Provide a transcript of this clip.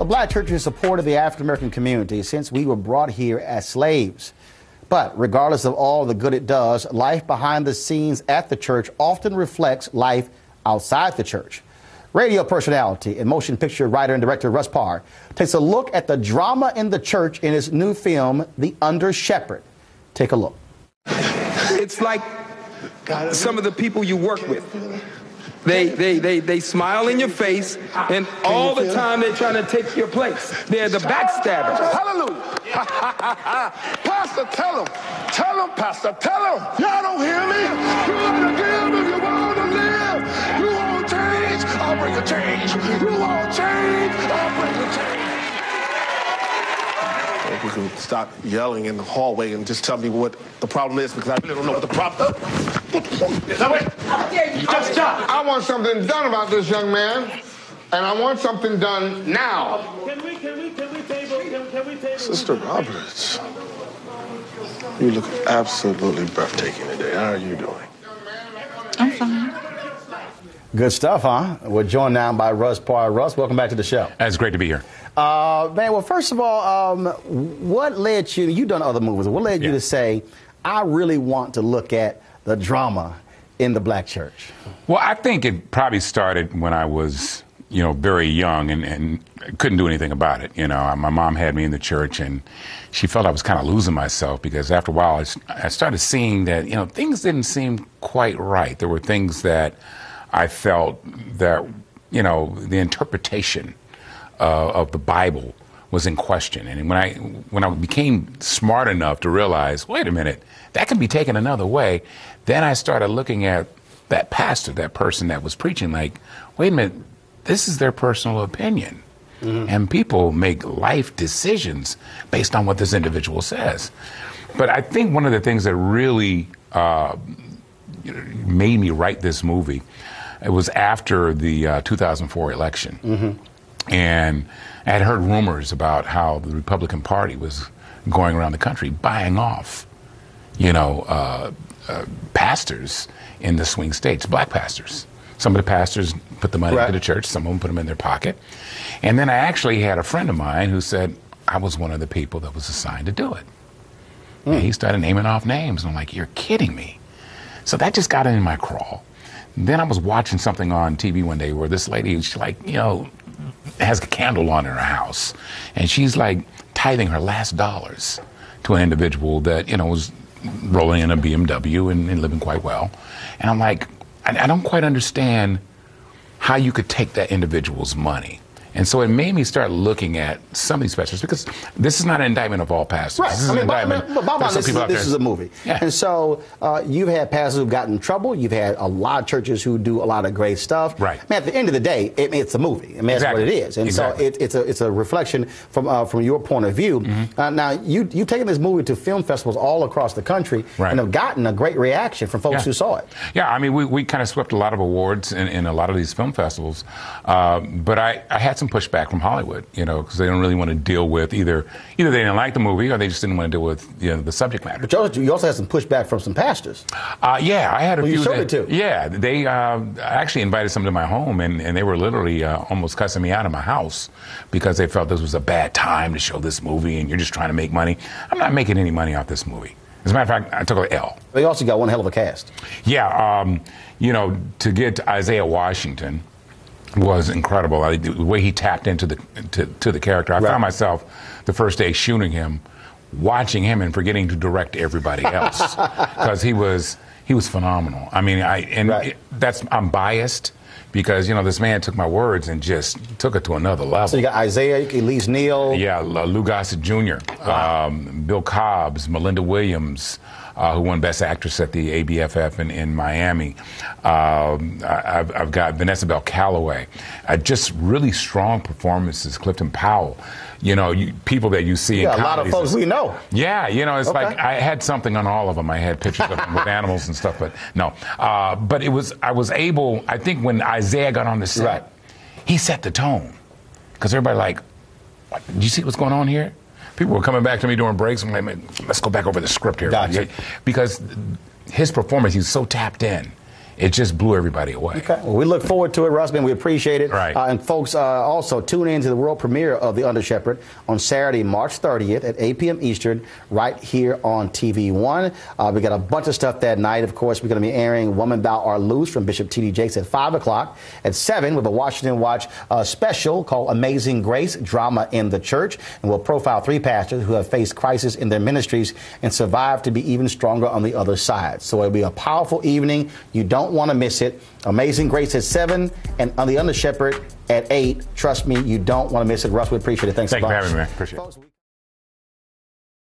The black church has supported the African American community since we were brought here as slaves. But regardless of all the good it does, life behind the scenes at the church often reflects life outside the church. Radio personality and motion picture writer and director Russ Parr takes a look at the drama in the church in his new film, The Undershepherd. Take a look. It's like some of the people you work with. They, they, they, they smile in your face, and all the time they're trying to take your place. They're the backstabbers. Hallelujah. Pastor, tell them. Tell them, Pastor, tell them. Y'all don't hear me. You want to If we can stop yelling in the hallway and just tell me what the problem is because I really don't know what the problem is. Now wait. Just stop. I want something done about this young man, and I want something done now. Can we, can we, can we table, can, can we table? Sister Roberts, you look absolutely breathtaking today. How are you doing? I'm fine. Good stuff, huh? We're joined now by Russ Parr. Russ, welcome back to the show. It's great to be here. Uh, man, well, first of all, um, what led you, you've done other movies, what led you to say, I really want to look at the drama in the black church? Well, I think it probably started when I was, you know, very young and, and couldn't do anything about it. You know, my mom had me in the church and she felt I was kind of losing myself because after a while I started seeing that, you know, things didn't seem quite right. There were things that I felt that, you know, the interpretation uh, of the Bible was in question. And when I when I became smart enough to realize, wait a minute, that can be taken another way, then I started looking at that pastor, that person that was preaching, like, wait a minute, this is their personal opinion. And people make life decisions based on what this individual says. But I think one of the things that really uh, made me write this movie. It was after the uh, 2004 election, and I had heard rumors about how the Republican Party was going around the country buying off, you know, uh, uh, pastors in the swing states, black pastors. Some of the pastors put the money Right. into the church, some of them put them in their pocket. And then I actually had a friend of mine who said I was one of the people that was assigned to do it. And he started naming off names, and I'm like, you're kidding me. So that just got in my crawl. Then I was watching something on TV one day where this lady, she like, you know, has a candle on in her house, and she's like tithing her last dollars to an individual that you know was rolling in a BMW and, and living quite well. And I'm like, I, I don't quite understand how you could take that individual's money. And so it made me start looking at some of these pastors because this is not an indictment of all pastors. Right. This is I mean, an but, indictment. but, but bottom of some this, is, people out this is a movie. Yeah. And so uh, you've had pastors who've gotten in trouble. You've had a lot of churches who do a lot of great stuff. Right. I mean, at the end of the day, it, it's a movie. I mean, that's Exactly. what it is. And Exactly. so it, it's, a, it's a reflection from, uh, from your point of view. Mm-hmm. Uh, now, you, you've taken this movie to film festivals all across the country Right. and have gotten a great reaction from folks Yeah. who saw it. Yeah, I mean, we, we kind of swept a lot of awards in, in a lot of these film festivals, uh, but I, I had some pushback from Hollywood, you know, because they don't really want to deal with either either they didn't like the movie or they just didn't want to deal with you know, the subject matter. But you also, you also had some pushback from some pastors. Uh, yeah, I had a Well, you few. showed that- it too. Yeah, they uh, actually invited some to my home, and, and they were literally uh, almost cussing me out of my house because they felt this was a bad time to show this movie, and you're just trying to make money. I'm not making any money off this movie. As a matter of fact, I took an L. They also got one hell of a cast. Yeah, um, you know, to get Isaiah Washington was incredible. I, the way he tapped into the to, to the character, I Right. found myself the first day shooting him, watching him and forgetting to direct everybody else because he was he was phenomenal. I mean, I and Right. it- that's I'm biased because you know this man took my words and just took it to another level. So you got Isaiah, Elise Neal. Yeah, Lou Gossett Jr., um, Bill Cobbs, Melinda Williams, uh, who won Best Actress at the ABFF in, in Miami. Um, I, I've, I've got Vanessa Bell Calloway. Uh, just really strong performances. Clifton Powell. You know, you, people that you see Yeah, in a lot of folks we know. Yeah, you know, it's Okay. like I had something on all of them. I had pictures of them with animals and stuff, but no. Uh, but it was I was able. I think when Isaiah got on the set, Right. he set the tone because everybody like, "Do you see what's going on here?" People were coming back to me during breaks. I'm like, "Let's go back over the script here," Gotcha. because his performance, he was so tapped in. It just blew everybody away. Okay. Well, we look forward to it, Russ, man. We appreciate it. Right. Uh, and folks, uh, also tune in to the world premiere of The Undershepherd on Saturday, March 30th at 8 p.m. Eastern, right here on TV One. Uh, we got a bunch of stuff that night. Of course, we're going to be airing "Woman Thou Art Loose" from Bishop T.D. Jakes at 5 o'clock. At 7, with a Washington Watch uh, special called "Amazing Grace: Drama in the Church," and we'll profile three pastors who have faced crisis in their ministries and survived to be even stronger on the other side. So it'll be a powerful evening. You don't want to miss it. Amazing Grace at 7 and on the Undershepherd at 8. Trust me, you don't want to miss it. Russ, we appreciate it. Thanks Thank you for having me. Appreciate it.